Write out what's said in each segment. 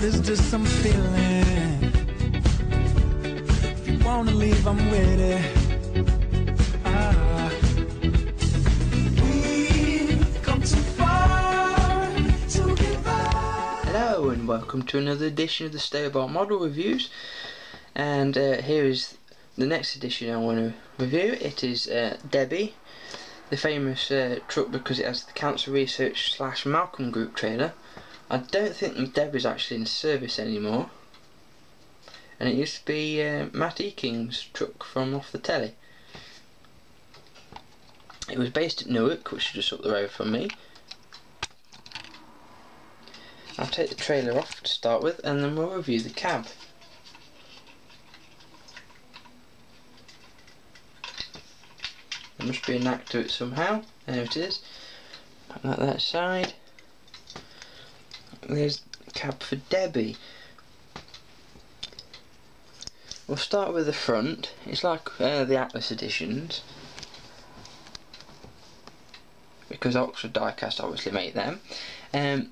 what is just some feeling? If you wanna leave, I'm with it. Ah. Hello and welcome to another edition of the Stobart Model Reviews and uh, here is the next edition I want to review. It is uh, Debby, the famous uh, truck because it has the Cancer Research slash Malcolm Group trailer. I don't think Debby's actually in service anymore and it used to be uh, Matt Eking's truck from off the telly. It was based at Newark which is just up the road from me I'll take the trailer off to start with and then we'll review the cab. There must be a knack to it somehow. There it is. Like that side. There's the cab for Debby. We'll start with the front. It's like uh, the Atlas editions. Because Oxford Diecast obviously made them. Um,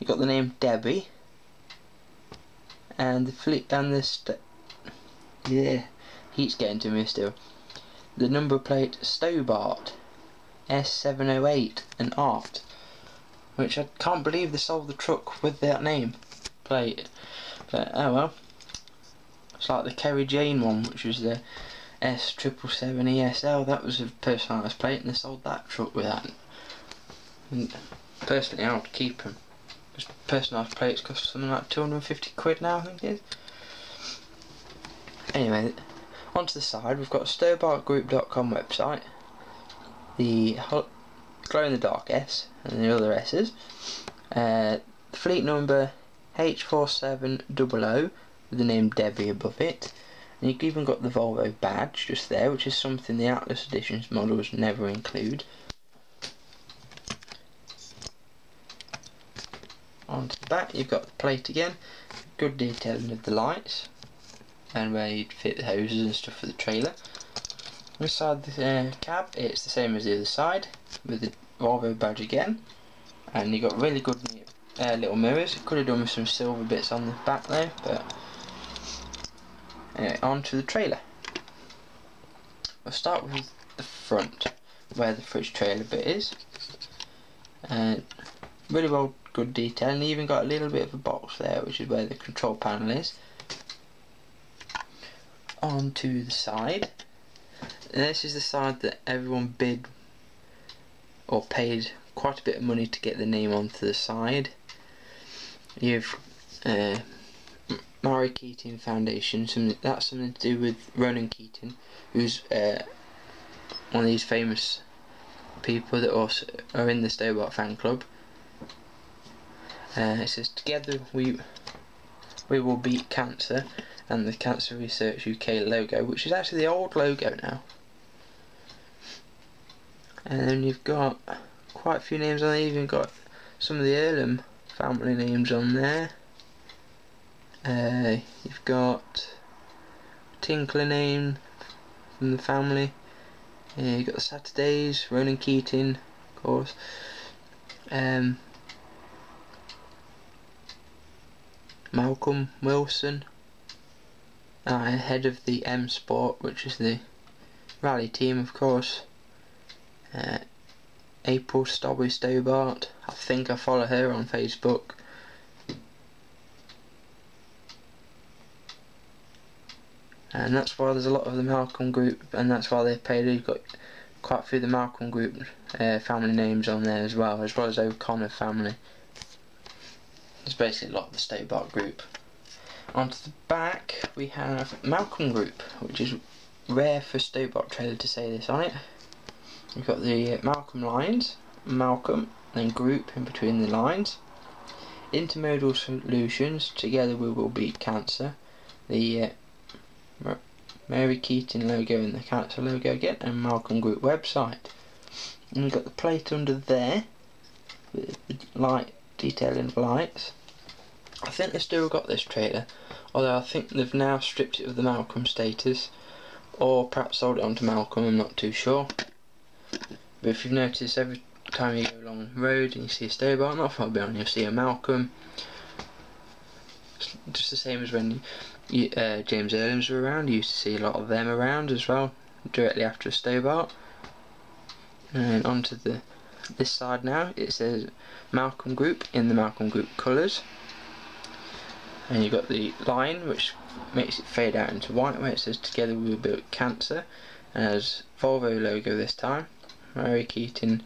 you got the name Debbie. And the fleet and the yeah, heat's getting to me still the number plate Stobart S708 and Art which I can't believe they sold the truck with that name. Plate but oh well. It's like the Kerry Jane one which was the S777 ESL that was a personalised plate and they sold that truck with that. And personally I would keep them because personalised plates cost something like 250 quid now I think it is. Anyway onto the side we've got stobartgroup.com website, the glow in the dark S and the other S's, uh, the fleet number H4700 with the name Debby above it, and you've even got the Volvo badge just there, which is something the Atlas Editions models never include. Onto the back you've got the plate again, good detailing of the lights, and where you'd fit the hoses and stuff for the trailer. Inside the uh, cab it's the same as the other side with the Volvo badge again and you got really good uh, little mirrors. Could have done with some silver bits on the back there but anyway on to the trailer. We'll start with the front where the fridge trailer bit is. Uh, really well good detail and even got a little bit of a box there which is where the control panel is on to the side. This is the side that everyone bid or paid quite a bit of money to get the name onto the side. You've uh, Keating Foundation, something, that's something to do with Ronan Keating, who's uh, one of these famous people that also are in the Stobart fan club. Uh, it says, together we we will beat cancer and the Cancer Research UK logo, which is actually the old logo now. And then you've got quite a few names on there, you've even got some of the Irlam family names on there. Uh, you've got Tinkler name from the family. Uh, you've got the Saturdays, Ronan Keating, of course. Um, Malcolm Wilson, uh, head of the M Sport, which is the rally team, of course. Uh, April Stobby Stobart, I think I follow her on Facebook. And that's why there's a lot of the Malcolm group, and that's why they've paid. You've got quite a few of the Malcolm group uh, family names on there as well, as well as O'Connor family. It's basically a lot of the Stobart group. Onto the back we have Malcolm Group, which is rare for Stobart trailer to say this on it. We've got the Malcolm lines, Malcolm, then group in between the lines. Intermodal solutions, together we will beat cancer. The uh, Marie Keating logo and the cancer logo again, and Malcolm Group website. And we've got the plate under there, with the light detailing of lights. I think they still got this trailer, although I think they've now stripped it of the Malcolm status, or perhaps sold it on to Malcolm, I'm not too sure. But if you've noticed, every time you go along the road and you see a Stobart, not far beyond, you'll see a Malcolm. It's just the same as when you, uh, James Irlam's were around. You used to see a lot of them around as well, directly after a Stobart. And onto the this side now, it says Malcolm Group in the Malcolm Group colours. And you've got the line which makes it fade out into white where it says together we will build cancer and has Volvo logo this time. Marie Keating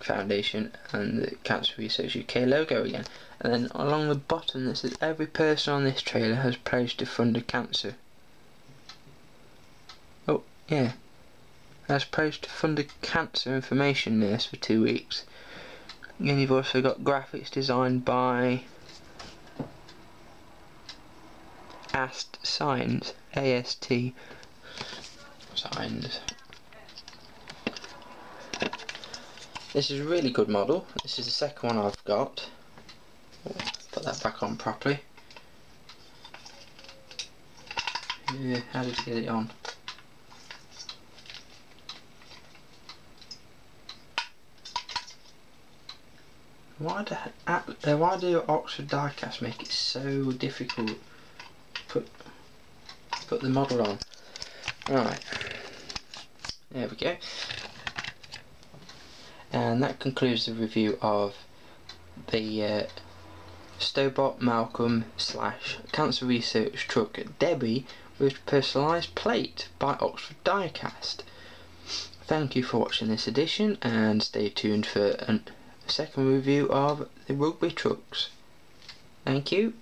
Foundation and the Cancer Research UK logo again. And then along the bottom this says every person on this trailer has pledged to fund a cancer. Oh, yeah. Has pledged to fund a cancer information nurse for two weeks. And you've also got graphics designed by AST Signs. AST Signs. This is a really good model. This is the second one I've got. Put that back on properly. Yeah, how did you get it on? Why do, uh, why do Oxford diecast make it so difficult put put the model on? Right, there we go. And that concludes the review of the uh, Stobart Malcolm slash Cancer Research Truck Debby with personalised plate by Oxford Diecast. Thank you for watching this edition and stay tuned for a second review of the rugby trucks. Thank you.